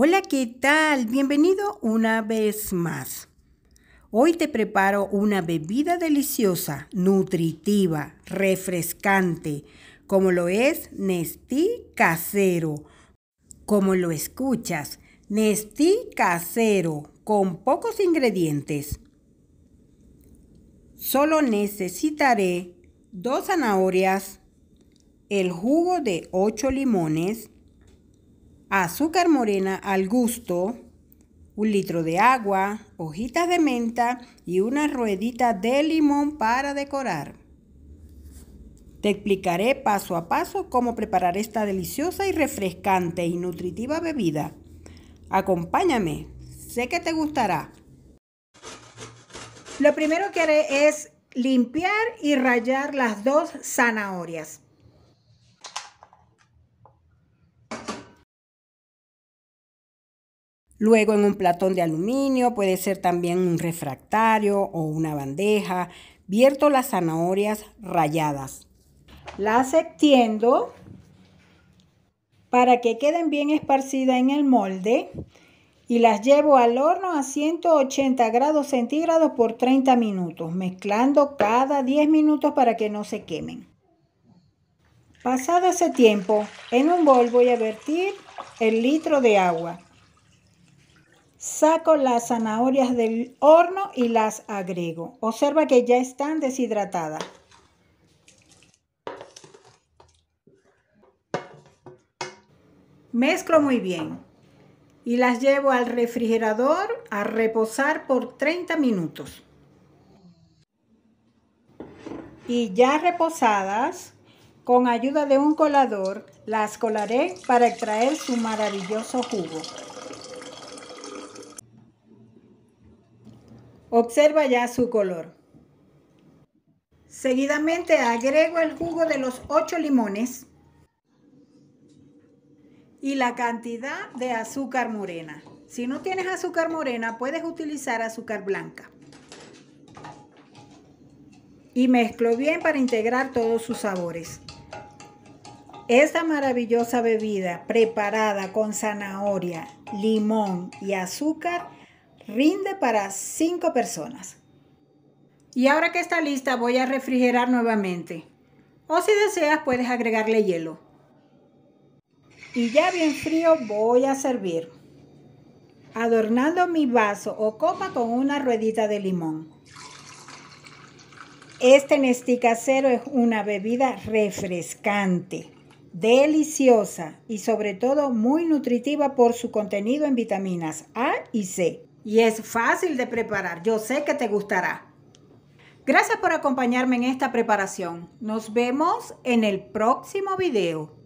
Hola, ¿qué tal? Bienvenido una vez más. Hoy te preparo una bebida deliciosa, nutritiva, refrescante, como lo es Nestí casero. Como lo escuchas, Nestí casero, con pocos ingredientes. Solo necesitaré dos zanahorias, el jugo de 8 limones, azúcar morena al gusto, un litro de agua, hojitas de menta y una ruedita de limón para decorar. Te explicaré paso a paso cómo preparar esta deliciosa y refrescante y nutritiva bebida. Acompáñame, sé que te gustará. Lo primero que haré es limpiar y rallar las dos zanahorias. Luego en un platón de aluminio, puede ser también un refractario o una bandeja, vierto las zanahorias ralladas. Las extiendo para que queden bien esparcidas en el molde y las llevo al horno a 180 grados centígrados por 30 minutos, mezclando cada 10 minutos para que no se quemen. Pasado ese tiempo, en un bol voy a vertir el litro de agua Saco las zanahorias del horno y las agrego. Observa que ya están deshidratadas. Mezclo muy bien y las llevo al refrigerador a reposar por 30 minutos. Y ya reposadas, con ayuda de un colador, las colaré para extraer su maravilloso jugo. Observa ya su color. Seguidamente agrego el jugo de los 8 limones y la cantidad de azúcar morena. Si no tienes azúcar morena, puedes utilizar azúcar blanca. Y mezclo bien para integrar todos sus sabores. Esta maravillosa bebida preparada con zanahoria, limón y azúcar rinde para 5 personas. Y ahora que está lista voy a refrigerar nuevamente. O si deseas puedes agregarle hielo. Y ya bien frío voy a servir. Adornando mi vaso o copa con una ruedita de limón. Este Nestí casero es una bebida refrescante, deliciosa y sobre todo muy nutritiva por su contenido en vitaminas A y C y es fácil de preparar. Yo sé que te gustará. Gracias por acompañarme en esta preparación. Nos vemos en el próximo video.